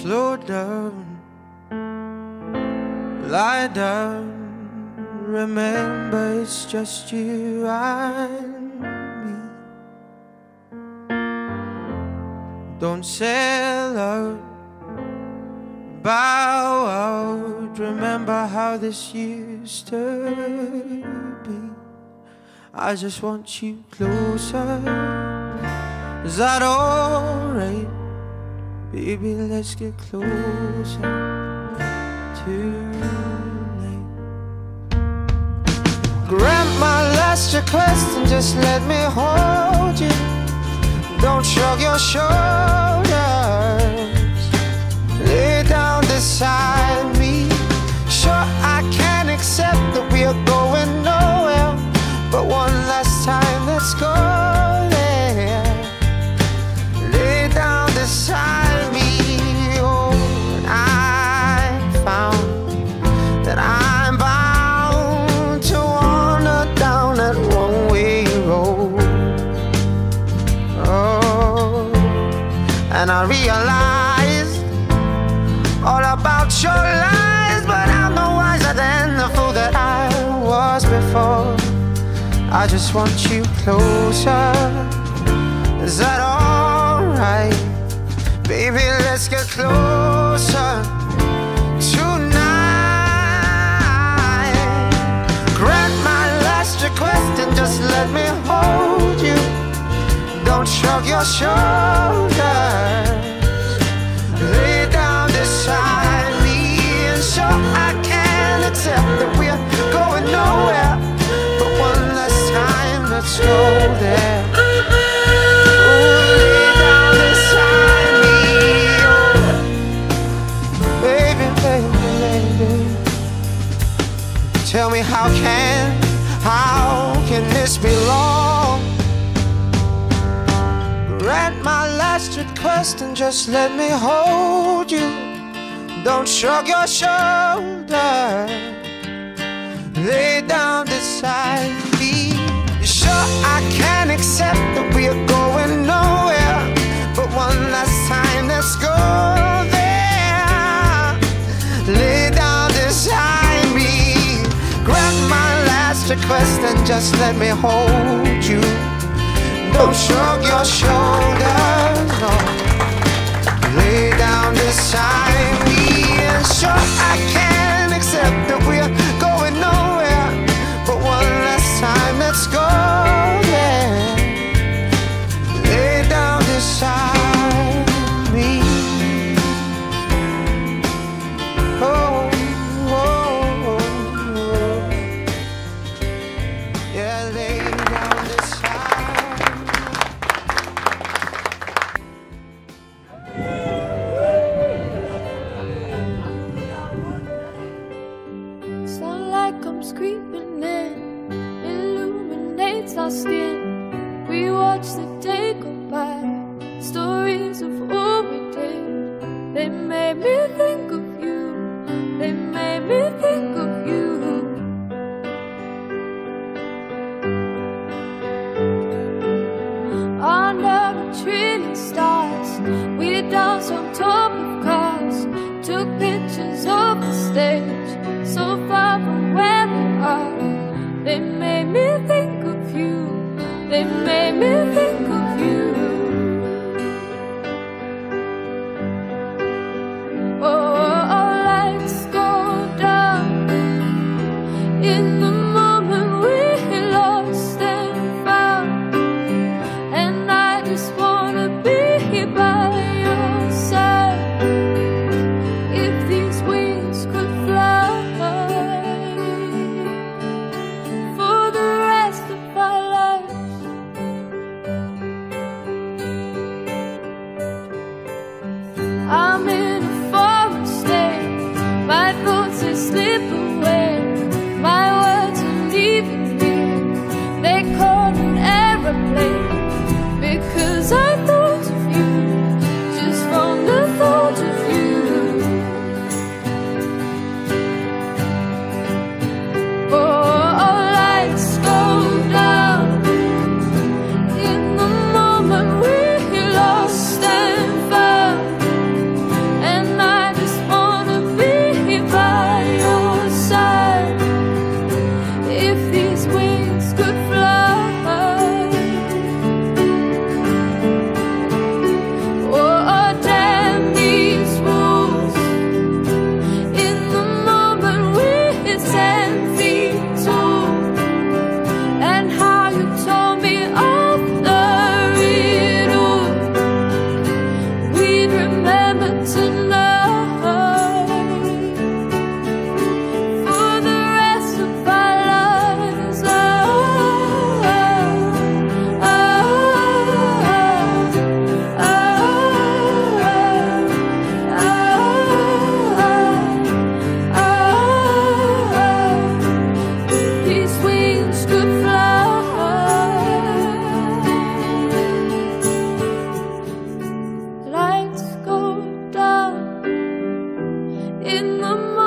Slow down, lie down. Remember, it's just you and me. Don't sell out, bow out. Remember how this used to be. I just want you closer. Is that alright? Baby, let's get closer tonight. Grant my last request and just let me hold you. Don't shrug your shoulders. Lay down beside me. Sure, I can I realized all about your lies, but I'm no wiser than the fool that I was before. I just want you closer. Is that alright? Baby, let's get closer tonight. Grant my last request and just let me hold you. Don't shrug your shoulders. Lay down beside me, and I can accept that we're going nowhere. But one last time, let's go there. Oh. oh. baby. Tell me how can, how can this be long? Grant my last request and just let me hold you. Don't shrug your shoulders. Lay down beside me. Sure, I can accept that we are going nowhere. But one last time, let's go there. Lay down beside me. Grant my last request and just let me hold you. Don't shrug your shoulders, Lay down beside me, day go by, stories of all we did. They made me think of you, they made me think of you. Under a trillion stars, we danced on top of cars, took pictures of the stage, so far from where we are. They made me think they made me think in the morning.